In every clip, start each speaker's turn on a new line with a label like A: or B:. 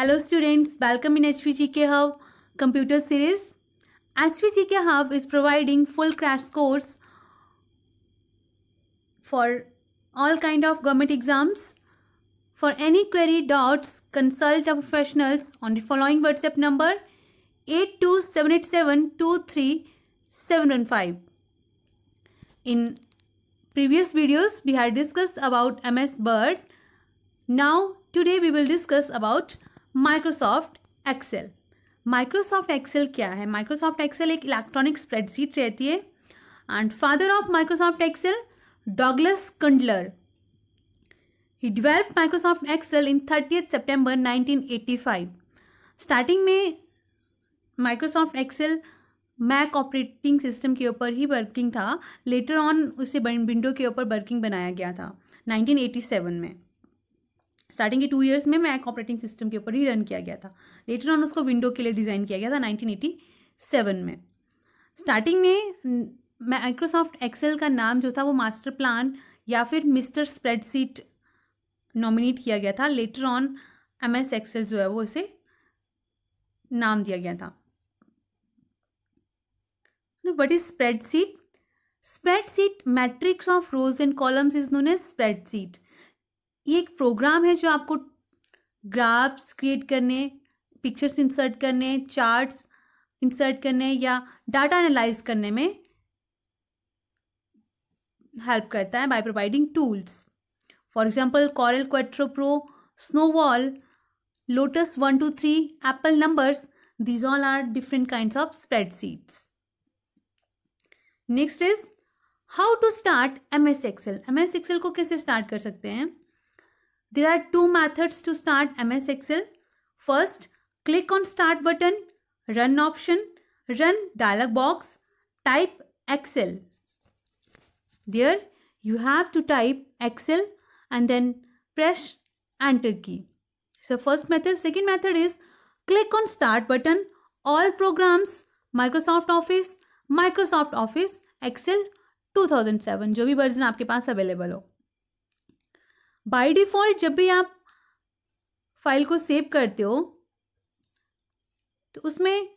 A: Hello students, welcome in HVGK Hub computer series. HVGK Hub is providing full crash course for all kind of government exams. For any query doubts, consult our professionals on the following WhatsApp number 827872375. In previous videos, we had discussed about MS Word. Now, today we will discuss about Microsoft Excel Microsoft Excel क्या है? Microsoft Excel एक electronic spreadsheet रहती है। And father of Microsoft Excel Douglas Kandler he develop Microsoft Excel in thirty September 1985 starting में Microsoft Excel Mac operating system के ऊपर ही working था। लेटर ऑन उसे विंडो के ऊपर वर्किंग बनाया गया था 1987 में। स्टार्टिंग के टू इयर्स में मैक ऑपरेटिंग सिस्टम के ऊपर ही रन किया गया था। लेटर ऑन उसको विंडो के लिए डिज़ाइन किया गया था 1987 में। स्टार्टिंग में माइक्रोसॉफ्ट एक्सेल का नाम जो था वो मास्टर प्लान या फिर मिस्टर स्प्रेडशीट नॉमिनेट किया गया था। Later on M S Excel जो है वो इसे नाम दिया गया था। What is spreadsheet spreadsheet matrix of rows and columns is known as spreadsheet ये एक प्रोग्राम है जो आपको ग्राफ्स क्रिएट करने पिक्चर्स इंसर्ट करने चार्ट्स इंसर्ट करने या डाटा एनालाइज करने में हेल्प करता है by providing tools for example Corel Quattro Pro Snowball Lotus one two three Apple Numbers these these all are different kinds of spreadsheets. Next is how to start ms excel. Ms excel को कैसे start कर सकते हैं? there are two methods to start ms excel first click on start button run option run dialog box type excel there you have to type excel and then press enter key so first method second method is click on start button all programs microsoft office microsoft office excel 2007 जो भी version आपके पास available हो by default जब भी आप file को save करते हो तो उसमें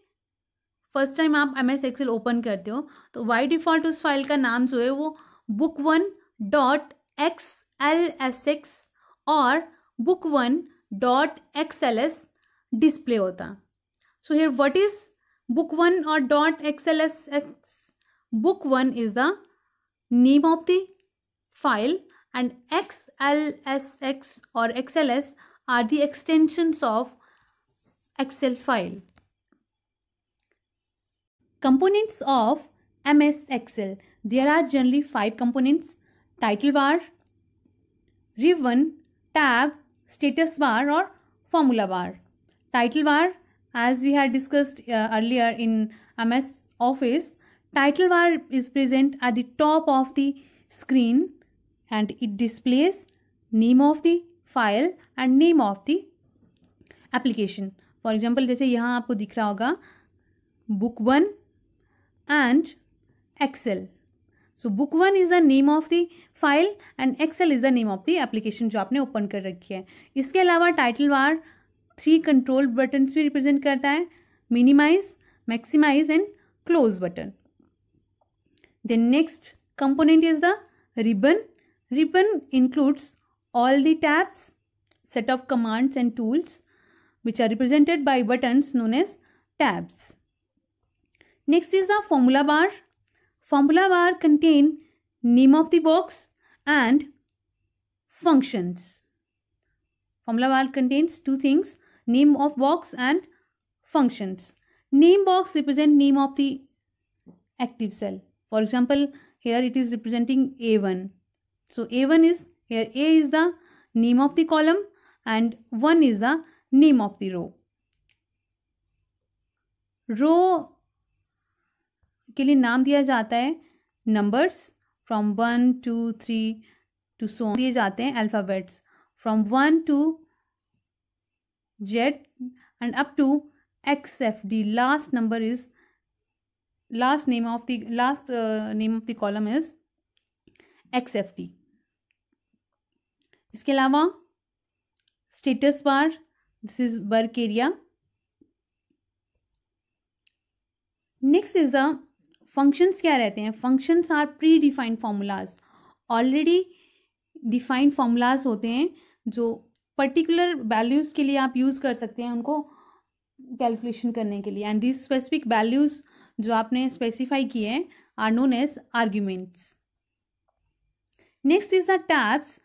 A: फ़र्स्ट टाइम आप एम एस एक्सेल ओपन करते हो तो बाई डिफ़ॉल्ट उस फ़ाइल का नाम जो है वो book one dot X L S X और book one dot X L S display होता। So here what is book one or dot X L S X book one is the name of the file and XLSX or XLS are the extensions of Excel file. Components of MS Excel. There are generally five components. Title bar, ribbon, tab, status bar or formula bar. Title bar as we had discussed uh, earlier in MS Office, title bar is present at the top of the screen and it displays name of the file and name of the application. For example, जैसे यहाँ आपको दिख रहा होगा book one and Excel. So book one is the name of the file and Excel is the name of the application जो आपने open कर रखी है इसके अलावा title bar three control buttons भी रिप्रेजेंट करता है minimize maximize and close button the next component is the ribbon ribbon includes all the tabs set of commands and tools which are represented by buttons known as tabs next is the formula bar formula bar contain name of the box and functions formula bar contains two things name of box and functions. Name box represent name of the active cell. For example, here it is representing A1. So A1 is here A is the name of the column and 1 is the name of the row. Row के लिए नाम दिया जाता है numbers from one two three to so दिए जाते हैं alphabets from one to Z and up to XFD. Last number is last name of the last uh, name of the column is XFD. इसके अलावा status bar this is work area next is the functions क्या रहते हैं? Functions are predefined formulas. Already defined formulas होते हैं जो particular values के लिए आप यूज़ कर सकते हैं उनको कैलकुलेशन करने के लिए. एंड दिस स्पेसिफिक वैल्यूज़ जो आपने स्पेसिफाई किए हैं are known as arguments Next is the tabs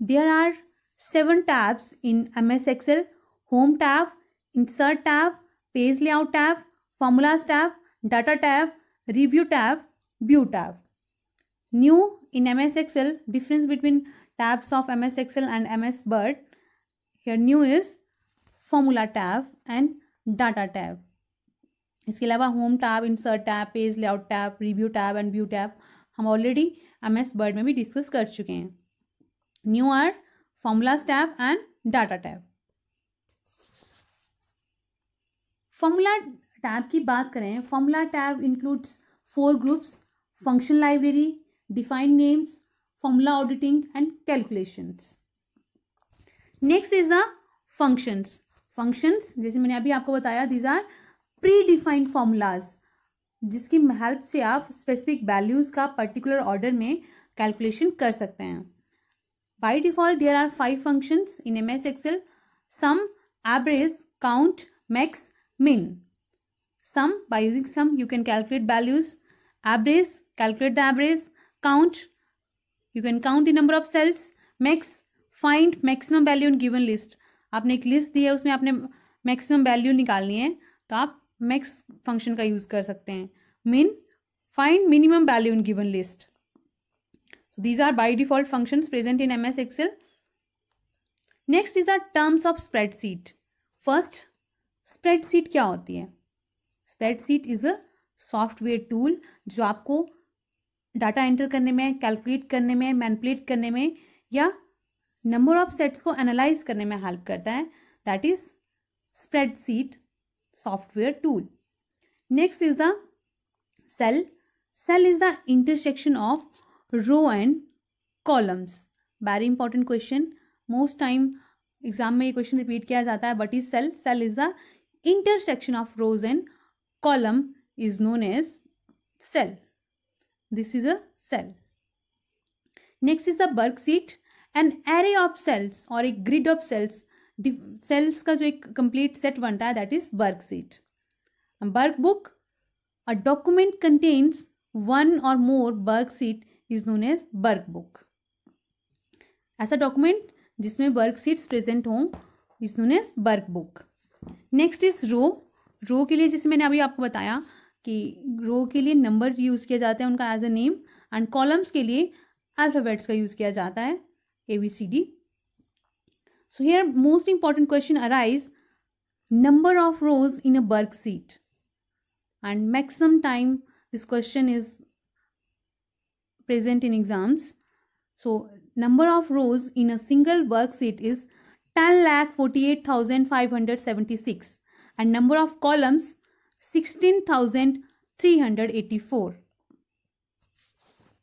A: there are seven tabs in MS Excel, Home tab, Insert tab, Page Layout tab, Formulas tab, Data tab, Review tab, View tab. New in MS Excel, difference between tabs of MS Excel and MS Word. Here new is Formula tab and Data tab. इसके अलावा home tab insert tab page layout tab review tab and view tab हम already M S Word में भी discuss कर चुके हैं। New are formulas tab and data tab formula tab की बात करें formula tab includes four groups function library defined names formula auditing and calculations next is the functions functions जैसे मैंने अभी आपको बताया these are predefined formulas जिसकी help से आप स्पेसिफिक वैल्यूज़ का पर्टिकुलर ऑर्डर में कैलकुलेशन कर सकते हैं। By default there are five functions in M S Excel sum average count max min sum by using sum you can calculate values average calculate the average count you can count the number of cells max find maximum value in given list आपने एक list दी है, उसमें आपने maximum value निकालनी है तो आप max function का यूज़ कर सकते हैं min find minimum value in given list these These are by default functions present in MS Excel. Next is the terms of spreadsheet. First, spreadsheet क्या होती है Spreadsheet is a software tool जो आपको data enter करने में calculate करने में manipulate करने में या नंबर ऑफ़ सेट्स को एनालाइज करने में हेल्प करता है that is spreadsheet software tool next is the cell cell is the intersection of row and columns very important question most time exam में ये क्वेश्चन रिपीट किया जाता है but is cell cell is the intersection of rows and column is known as cell this is a cell next is the worksheet an array of cells और एक grid of sales sales का जो एक complete set बनता है that is worksheet workbook a document contains one or more worksheet is known as workbook ऐसा document जिसमें worksheets present हों is known as workbook next is row row के लिए जैसे मैंने अभी आपको बताया कि रो के लिए नंबर यूज़ किया जाता है उनका as a name and columns के लिए अल्फ़ाबेट्स का यूज़ किया जाता है A B C D So here most important question arise number of rows in a work seat and maximum time this question is present in exams. So number of rows in a single work seat is 10 lakh 48,576 and number of columns 16,384.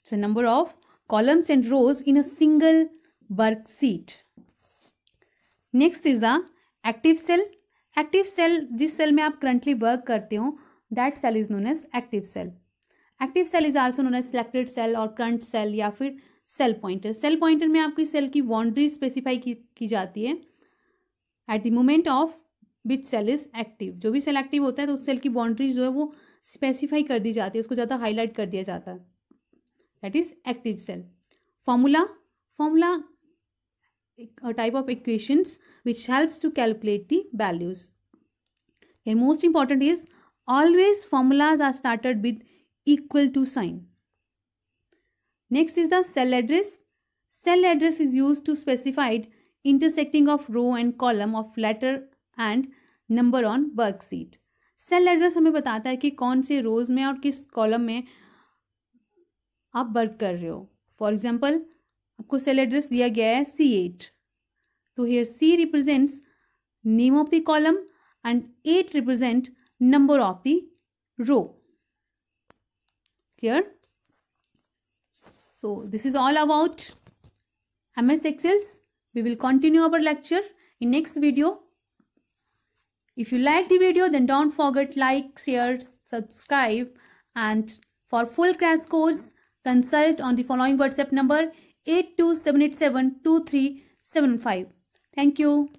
A: So number of columns and rows in a single work seat. Next is the active cell active cell जिस cell में आप currently work करते हो that cell is known as active cell active cell is also known as selected cell or current cell या फिर cell pointer cell pointer में आपकी cell की बाउंड्री स्पेसिफाई की, की जाती है. At the moment of which cell is active जो भी सेल एक्टिव होता है तो उस सेल की बाउंड्री जो है वो स्पेसिफाई कर दी जाती है. उसको ज़्यादा हाईलाइट कर दिया जाता है. That is active cell formula formula type of equations which helps to calculate the values most important is always formulas are started with equal to sign. Next is the cell address. Cell address is used to specify intersecting of row and column of letter and number on worksheet. Cell address हमें बताता है कि कौन से rows में और किस column में आप वर्क कर रहे हो फॉर एग्ज़ाम्पल आपको सेल एड्रेस दिया गया है सी एट तो here C represents name of the column and eight represent number of the row clear so this is all about ms excels we will continue our lecture in next video If you like the video, then don't forget like, share, subscribe and for full crash course, consult on the following WhatsApp number 827872375. Thank you.